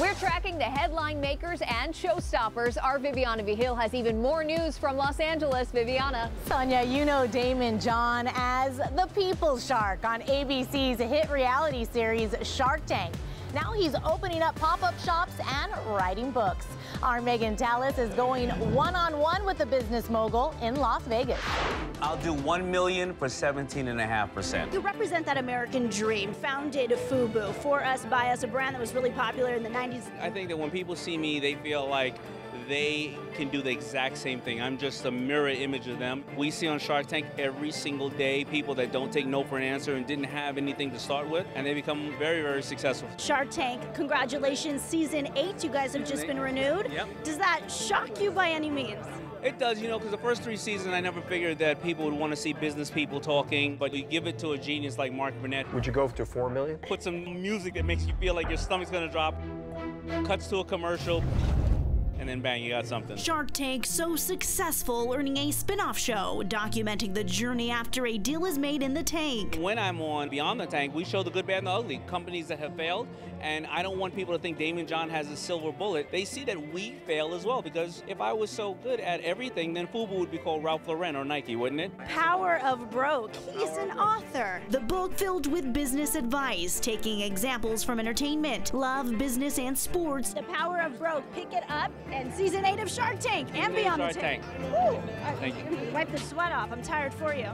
We're tracking the headline makers and showstoppers. Our Viviana Vigil has even more news from Los Angeles. Viviana. Sonia, you know Daymond John as the People's Shark on ABC's hit reality series Shark Tank. Now he's opening up pop-up shops and writing books. Our Megan Telles is going one-on-one with the business mogul in Las Vegas. I'll do one million for 17 and a half percent. You represent that American dream, founded a FUBU, for us, by us, a brand that was really popular in the 90s. I think that when people see me, they feel like they can do the exact same thing. I'm just a mirror image of them. We see on Shark Tank every single day people that don't take no for an answer and didn't have anything to start with, and they become very, very successful. Shark Tank, congratulations, season eight. You guys have just been renewed. Yep. Does that shock you by any means? It does, you know, because the first three seasons I never figured that people would want to see business people talking, but you give it to a genius like Mark Burnett. Would you go to four million? Put some music that makes you feel like your stomach's gonna drop. Cuts to a commercial and then bang, you got something. Shark Tank so successful, earning a spin-off show documenting the journey after a deal is made in the tank. When I'm on Beyond the Tank, we show the good, bad, and the ugly. Companies that have failed, and I don't want people to think Daymond John has a silver bullet. They see that we fail as well, because if I was so good at everything, then FUBU would be called Ralph Lauren or Nike, wouldn't it? Power of Broke. He's an author. The book filled with business advice, taking examples from entertainment, love, business, and sports. The Power of Broke. Pick it up and season eight of Shark Tank and Season eight of Beyond the Tank. Woo. Thank you. Wipe the sweat off. I'm tired for you.